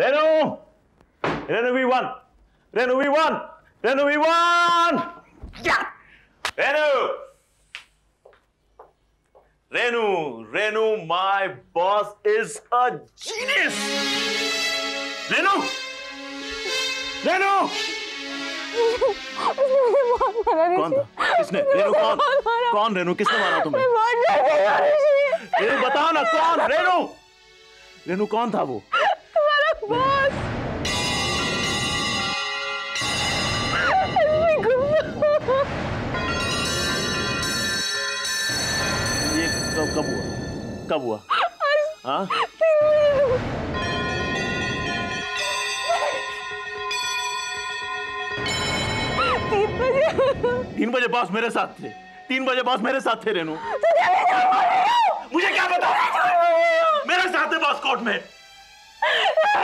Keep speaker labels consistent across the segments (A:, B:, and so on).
A: Renu Renu we won Renu we won Renu we won Renu Renu Renu my boss is a genius Renu Renu कौन था? किसने? रेनू कौन? कौन रेनू किसने मारा तुम्हें? रेनू बताओ ना कौन? रेनू रेनू कौन था वो? ये कब कब हुआ कब हुआ हाँ तीन बजे बॉस मेरे साथ थे तीन बजे बॉस मेरे साथ थे रेनू मुझे क्या पता मेरे साथ थे बॉस कोर्ट में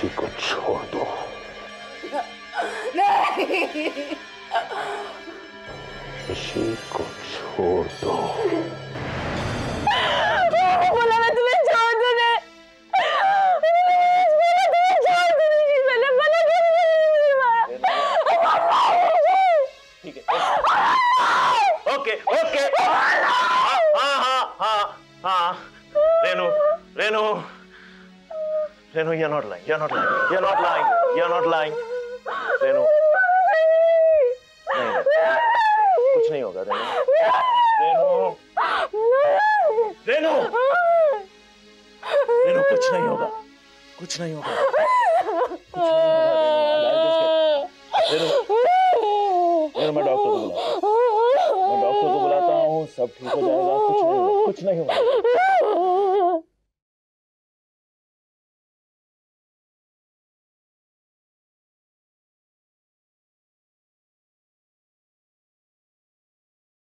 B: ऋषि को छोड़ दो ऋषि को छोड़ दो
C: बोला मैं तुम्हें छोड़ दूँ ने बोला तुम्हें छोड़ दूँ ऋषि मैंने बोला कि मुझे मारा
A: ओके ओके हाँ हाँ हाँ हाँ Renu Renu Renu you're not lying. You're not lying. You're not lying. You're not lying. नहीं कुछ नहीं होगा रेनू रेनू रेनू रेनू कुछ नहीं होगा. कुछ नहीं होगा. कुछ नहीं होगा रेनू रेनू मैं डॉक्टर को बुला मैं डॉक्टर को बुलाता हूँ, सब ठीक हो जाएगा, कुछ नहीं होगा, कुछ नहीं होगा।